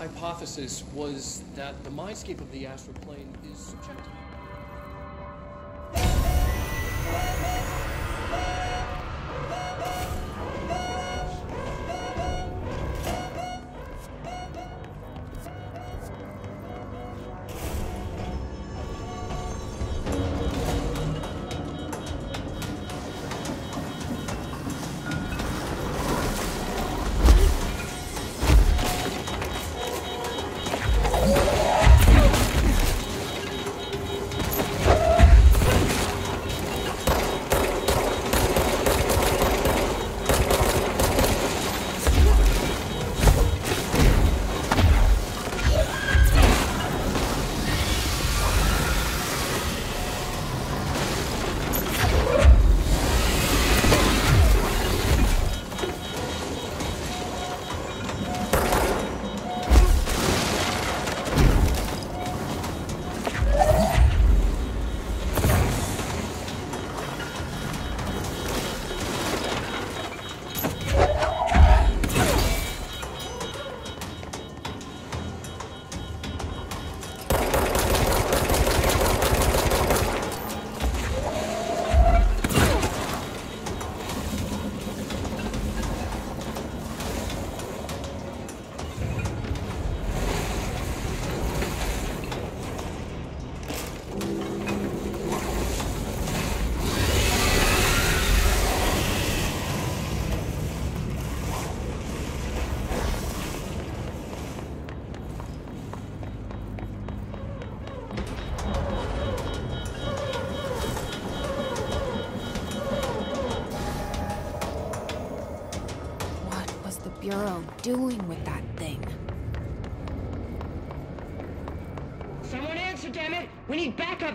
hypothesis was that the mindscape of the astral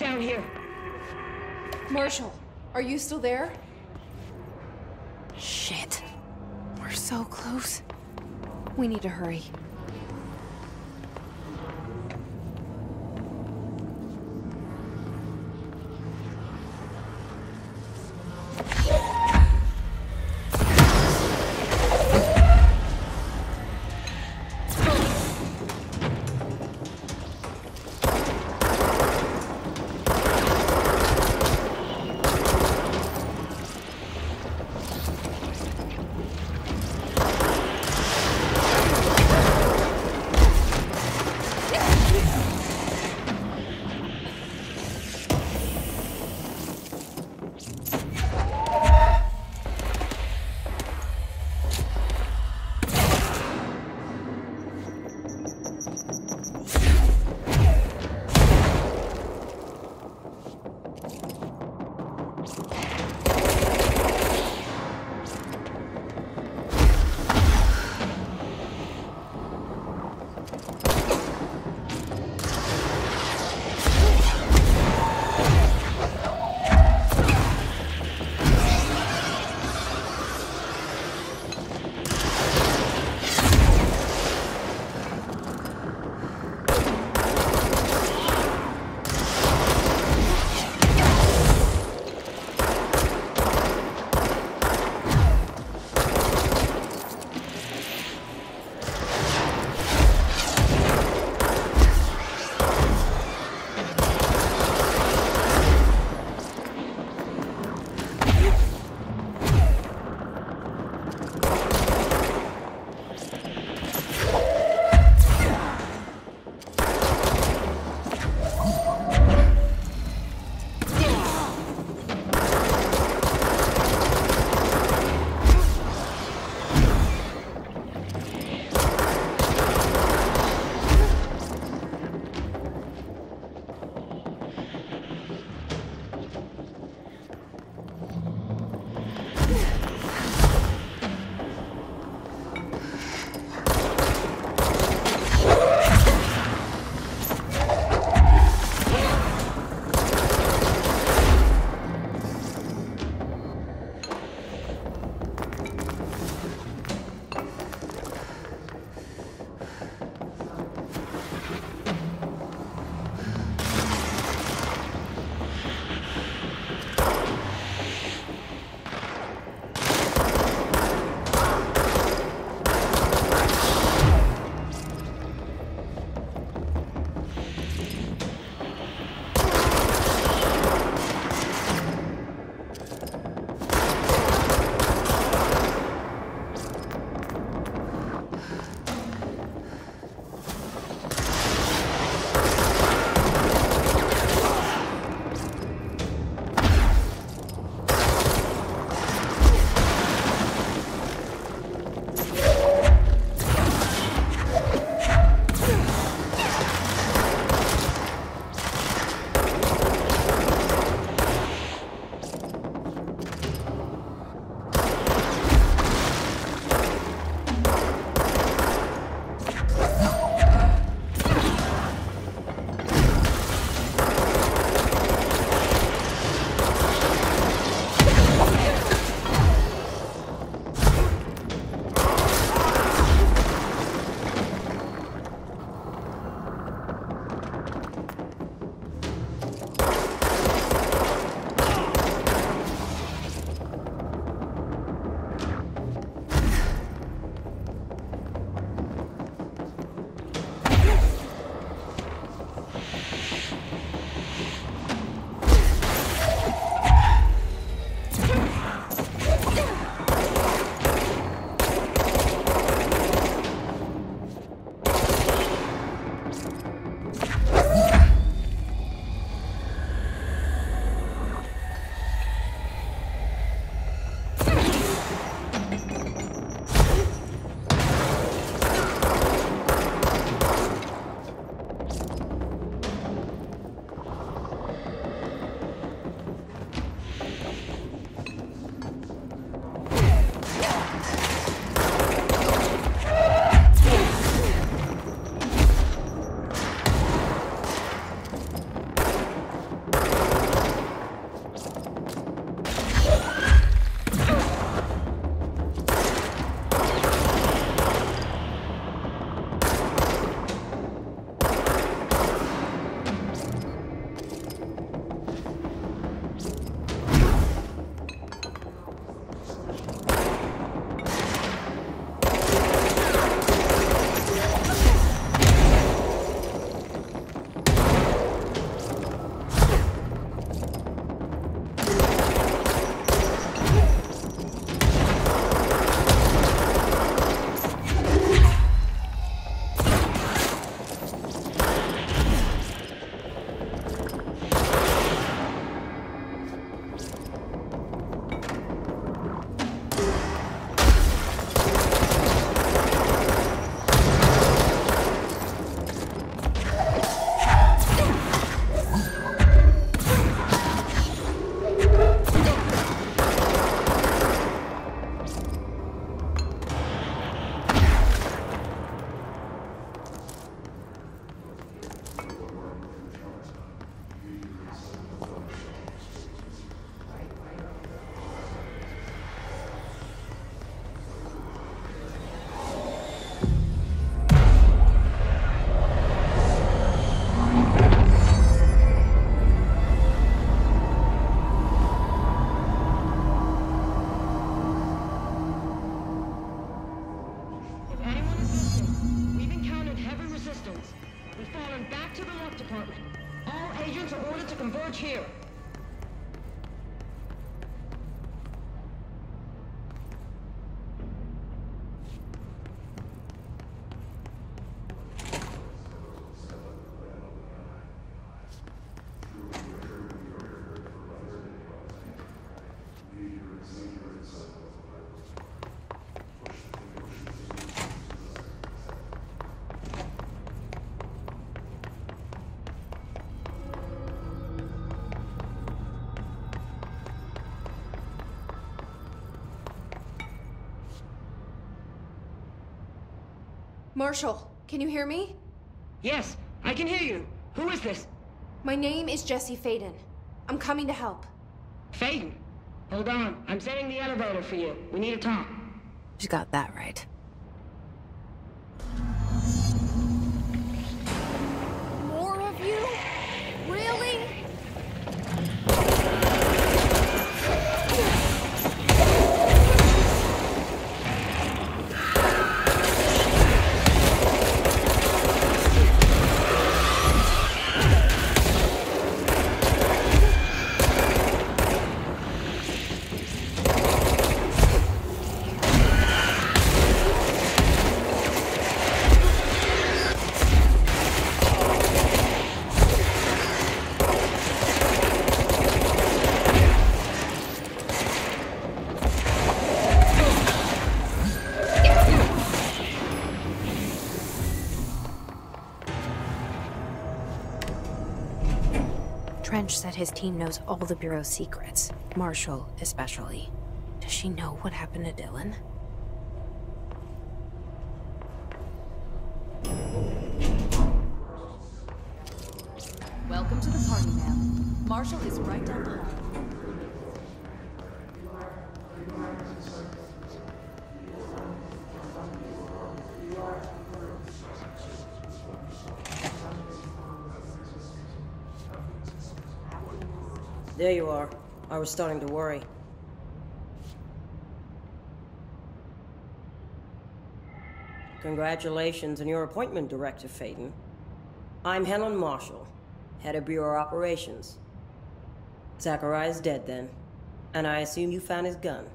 down here! Marshall, are you still there? Shit. We're so close. We need to hurry. Marshall, can you hear me? Yes, I can hear you. Who is this? My name is Jesse Faden. I'm coming to help. Faden. Hold on. I'm setting the elevator for you. We need to talk. She got that right. His team knows all the Bureau's secrets, Marshall especially. Does she know what happened to Dylan? There you are. I was starting to worry. Congratulations on your appointment, Director Faden. I'm Helen Marshall, head of Bureau Operations. Zachariah's dead then, and I assume you found his gun.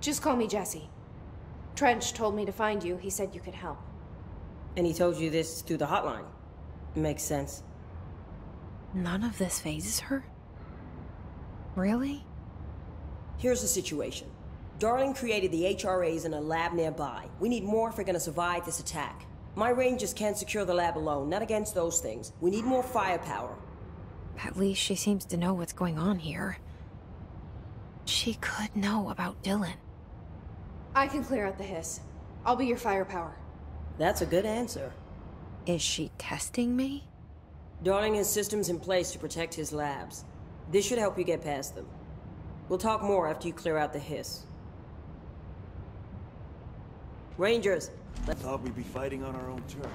Just call me Jesse. Trench told me to find you. He said you could help. And he told you this through the hotline. Makes sense. None of this fazes her? Really? Here's the situation. Darling created the HRAs in a lab nearby. We need more if we're gonna survive this attack. My rangers can't secure the lab alone, not against those things. We need more firepower. At least she seems to know what's going on here. She could know about Dylan. I can clear out the hiss. I'll be your firepower. That's a good answer. Is she testing me? Darling has systems in place to protect his labs. This should help you get past them. We'll talk more after you clear out the hiss. Rangers, Thought we'd be fighting on our own turf.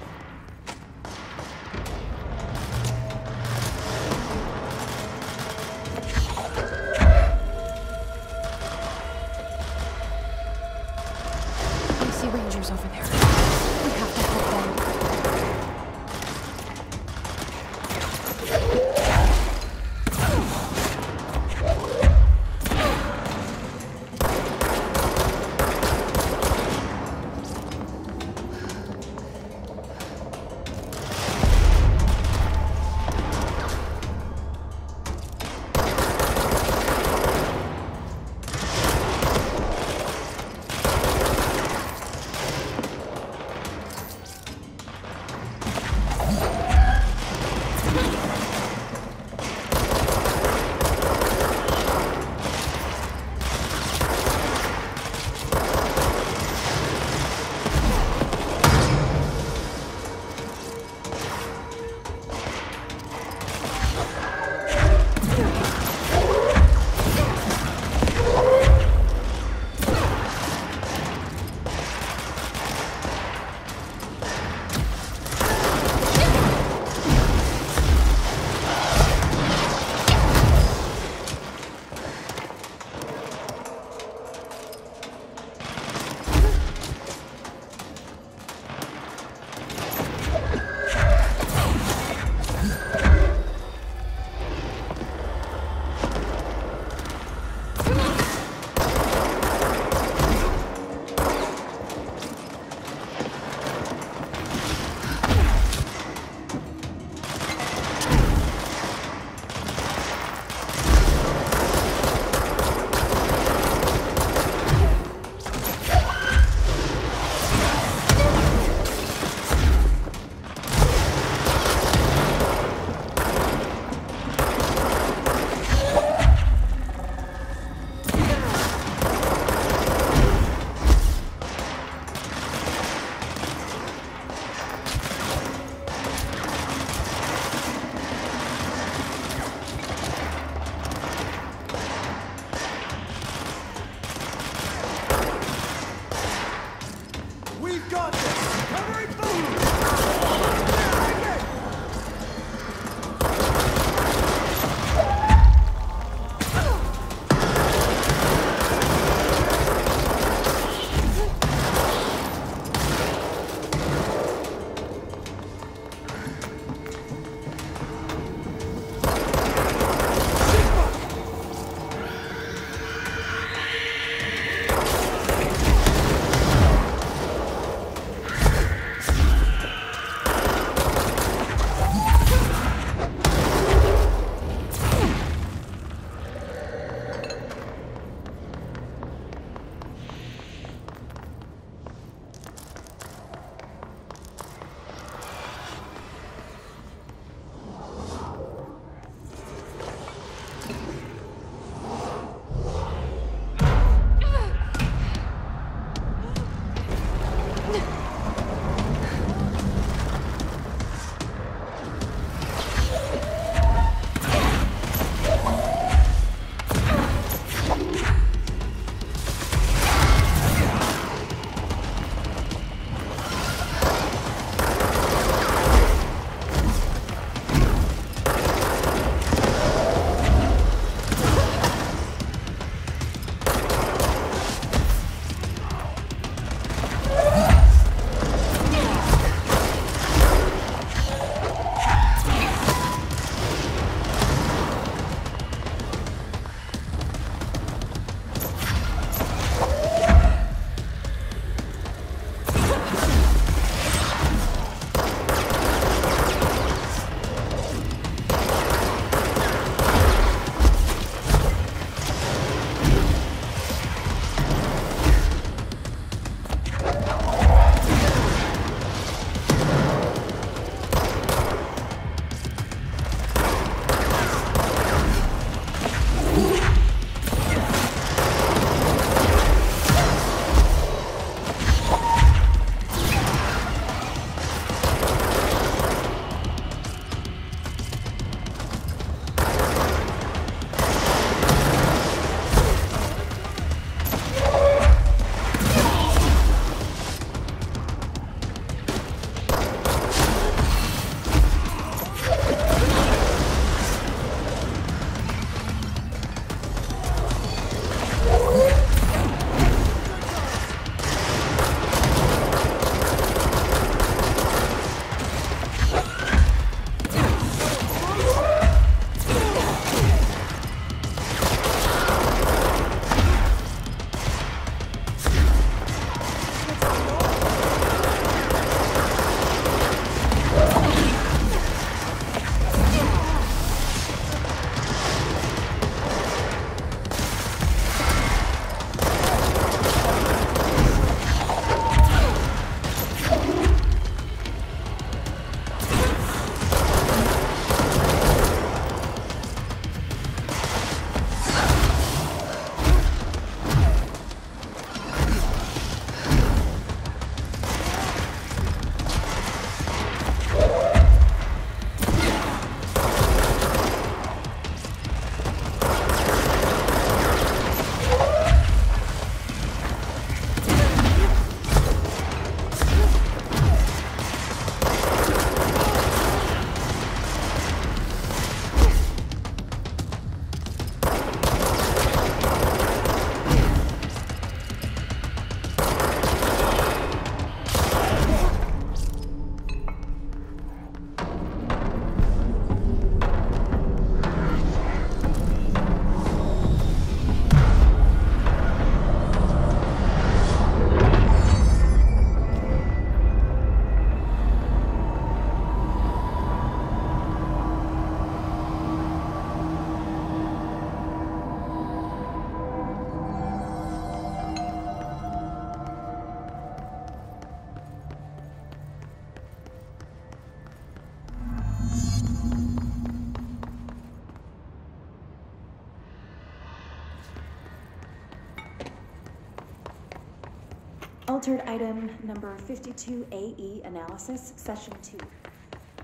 Altered item number 52AE analysis, session 2.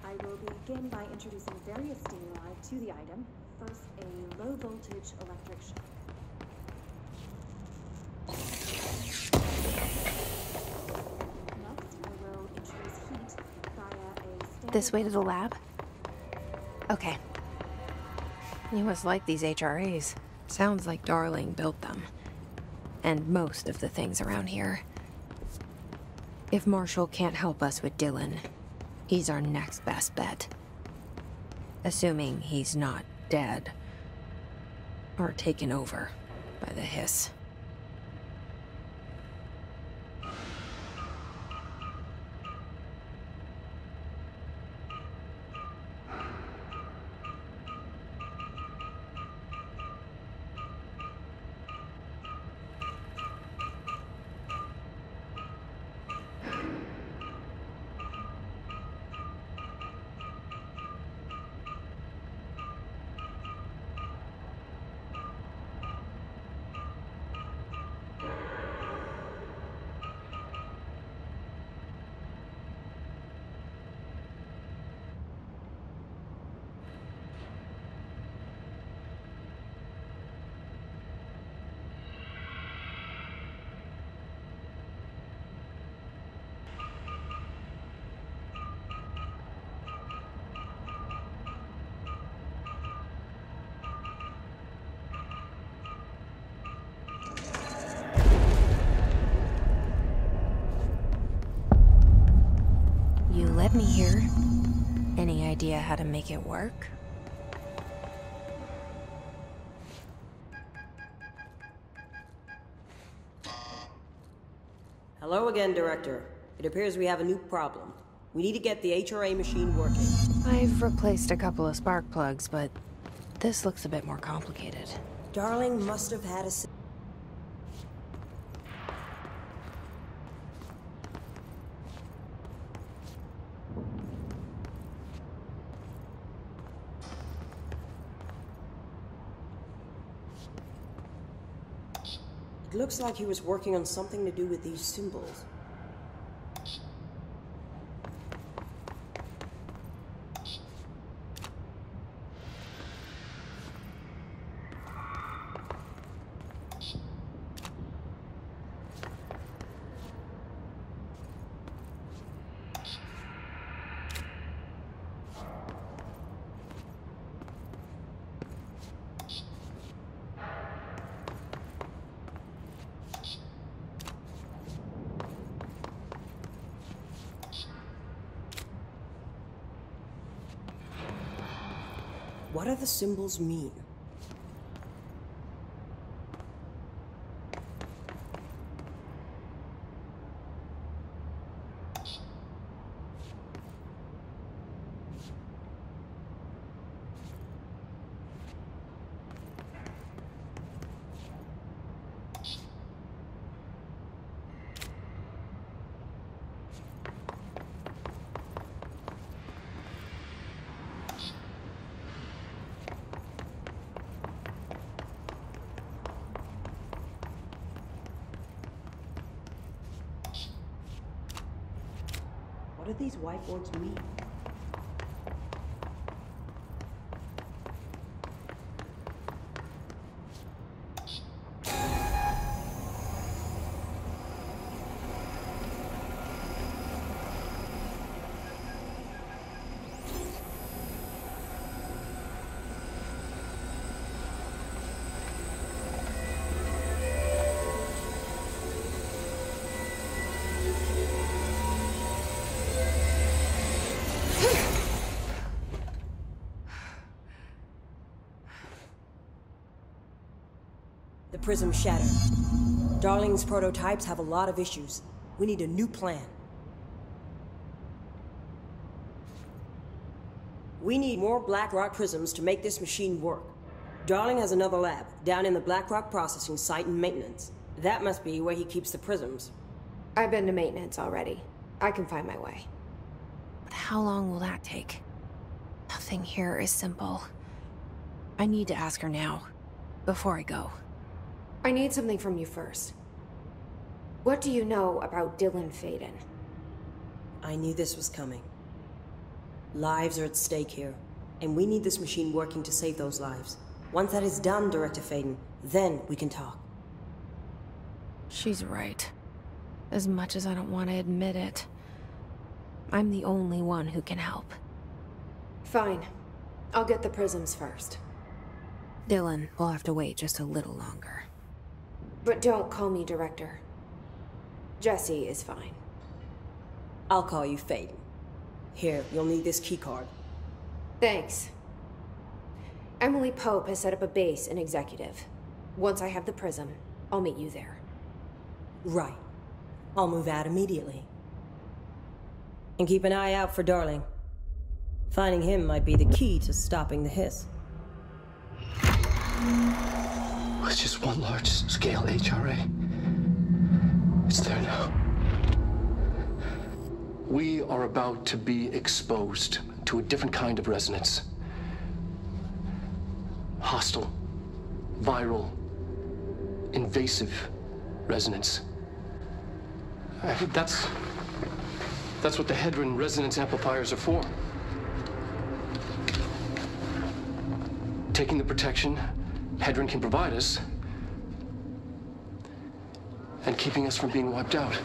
I will begin by introducing various stimuli to the item. First, a low voltage electric shock. Next, I will introduce heat via a This way to the lab? Okay. You must like these HRAs. Sounds like Darling built them. And most of the things around here. If Marshall can't help us with Dylan, he's our next best bet. Assuming he's not dead. Or taken over by the hiss. You led me here. Any idea how to make it work? Hello again, Director. It appears we have a new problem. We need to get the HRA machine working. I've replaced a couple of spark plugs, but this looks a bit more complicated. Darling must have had a... looks like he was working on something to do with these symbols. What do the symbols mean? What do these whiteboards prism shattered. Darling's prototypes have a lot of issues. We need a new plan. We need more Blackrock prisms to make this machine work. Darling has another lab, down in the Blackrock processing site and maintenance. That must be where he keeps the prisms. I've been to maintenance already. I can find my way. But how long will that take? Nothing here is simple. I need to ask her now, before I go. I need something from you first. What do you know about Dylan Faden? I knew this was coming. Lives are at stake here, and we need this machine working to save those lives. Once that is done, Director Faden, then we can talk. She's right. As much as I don't want to admit it. I'm the only one who can help. Fine. I'll get the prisms first. Dylan we'll have to wait just a little longer. But don't call me Director. Jesse is fine. I'll call you Faden. Here, you'll need this keycard. Thanks. Emily Pope has set up a base in Executive. Once I have the prism, I'll meet you there. Right. I'll move out immediately. And keep an eye out for Darling. Finding him might be the key to stopping the hiss. It's just one large-scale HRA. It's there now. We are about to be exposed to a different kind of resonance. Hostile, viral, invasive resonance. I think that's that's what the Hedron resonance amplifiers are for. Taking the protection Hedron can provide us and keeping us from being wiped out.